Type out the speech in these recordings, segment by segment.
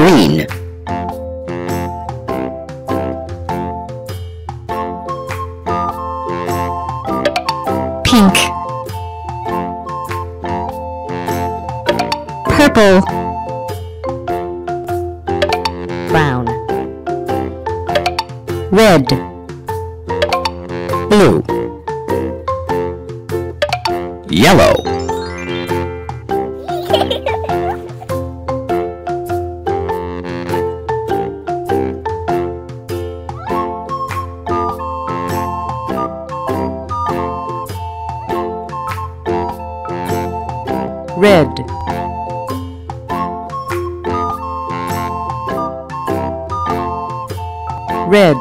green. Pink. Purple. Brown. Red. Blue. Yellow. Red. Red.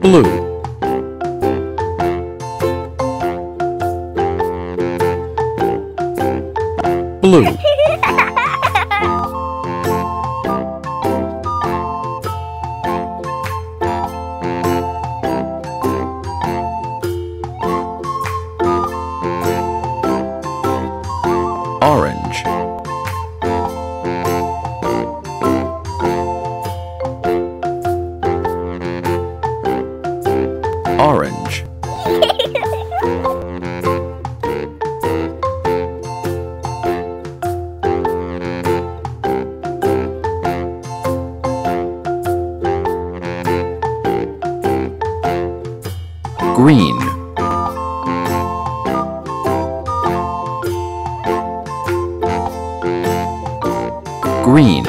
Blue, blue, orange, orange, green, green,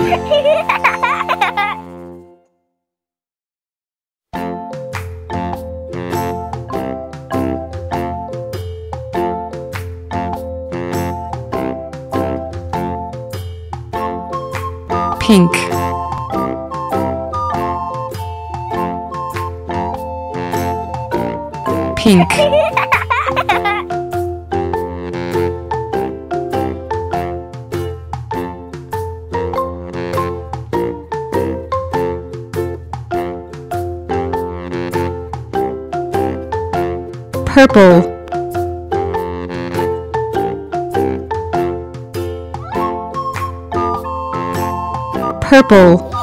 pink pink. Purple. Purple